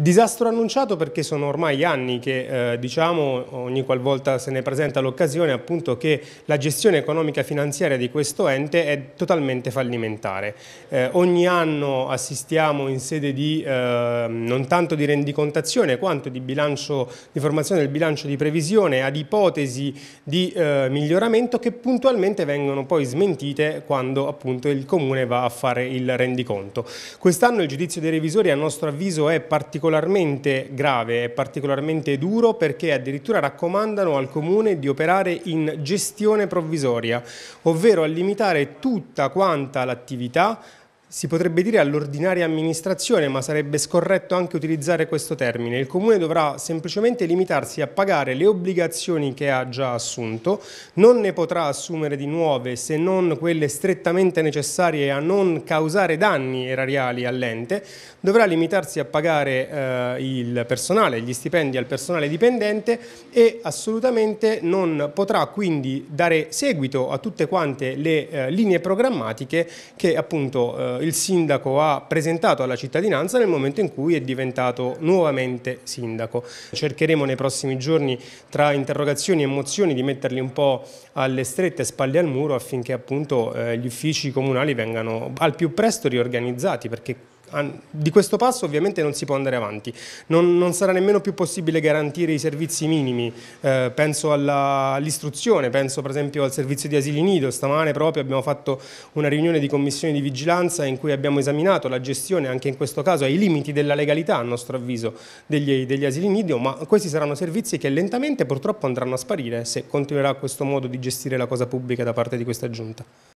Disastro annunciato perché sono ormai anni che eh, diciamo ogni qualvolta se ne presenta l'occasione appunto che la gestione economica finanziaria di questo ente è totalmente fallimentare. Eh, ogni anno assistiamo in sede di eh, non tanto di rendicontazione quanto di, bilancio, di formazione del bilancio di previsione ad ipotesi di eh, miglioramento che puntualmente vengono poi smentite quando appunto il comune va a fare il rendiconto. Quest'anno il giudizio dei revisori a nostro avviso è particolarmente particolarmente grave e particolarmente duro perché addirittura raccomandano al Comune di operare in gestione provvisoria, ovvero a limitare tutta quanta l'attività si potrebbe dire all'ordinaria amministrazione, ma sarebbe scorretto anche utilizzare questo termine. Il Comune dovrà semplicemente limitarsi a pagare le obbligazioni che ha già assunto, non ne potrà assumere di nuove se non quelle strettamente necessarie a non causare danni erariali all'ente, dovrà limitarsi a pagare eh, il personale, gli stipendi al personale dipendente e assolutamente non potrà quindi dare seguito a tutte quante le eh, linee programmatiche che appunto eh, il sindaco ha presentato alla cittadinanza nel momento in cui è diventato nuovamente sindaco. Cercheremo nei prossimi giorni tra interrogazioni e mozioni di metterli un po' alle strette spalle al muro affinché appunto eh, gli uffici comunali vengano al più presto riorganizzati perché di questo passo ovviamente non si può andare avanti, non, non sarà nemmeno più possibile garantire i servizi minimi, eh, penso all'istruzione, penso per esempio al servizio di asili nido, stamane proprio abbiamo fatto una riunione di commissione di vigilanza in cui abbiamo esaminato la gestione anche in questo caso ai limiti della legalità a nostro avviso degli, degli asili nido, ma questi saranno servizi che lentamente purtroppo andranno a sparire se continuerà questo modo di gestire la cosa pubblica da parte di questa giunta.